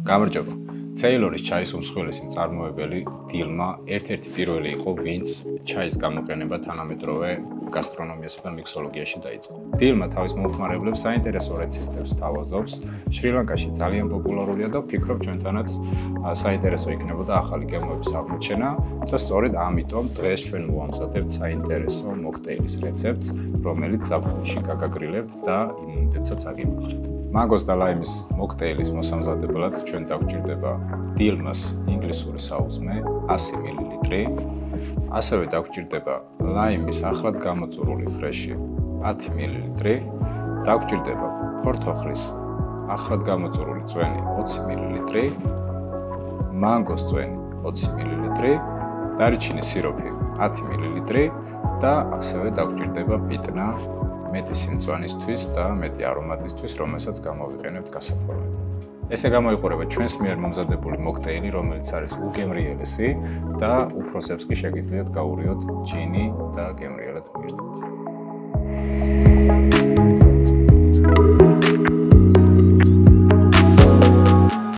გამარჯობა. ცეილორის ჩაის უმსხვილესი მწარმოებელი დილმა ერთ-ერთი პირველი იყო, ვინც ჩაის გამოყენება თანამედროვე გასტრონომიასა და მიქსოლოგიაში დაიწყო. დილმა თავის მომხმარებლებს საინტერესო რეცეპტებს თავაზობს. შრი-ლანკაში ძალიან პოპულარულია და ვფიქრობ ჩვენთანაც საინტერესო იქნებოდა ახალი გემოების აღმოჩენა და სწორედ ამიტომ დღეს ჩვენ მოვამზადებთ საინტერესო მოქტეილის რეცეპტს, რომელიც საფუში გაგაგრილებთ და იმუნიტეტსაც აგიმოხთ. მაგოს და ლაიმის მოქტეილის მოსამზადებლად ჩვენ დაგვჭირდება დილმას ინგლისური საუზმე 100 მლ. ასევე დაგვჭირდება ლაიმის ახლად გამოწურული ფრეში 10 მლ. დაგვჭირდება ფორთოხლის ახლად გამოწურული წვენი 20 მლ. მანგოს წვენი 20 მლ. დარიჩინის სიროფი 10 მლ. და ასევე დაგვჭირდება პიტნა მეტი სიმწვანისთვის და მეტი არომატისთვის, რომელსაც გამოვიყენებთ გასაფორმებლად. ესე გამოიყურება ჩვენს მიერ მომზადებული მოქტეილი, რომელიც არის უგემრიელესი და უფროსებს კი შეგიძლიათ გაურიოთ ჯინი და გემრიელად მიირთმოთ.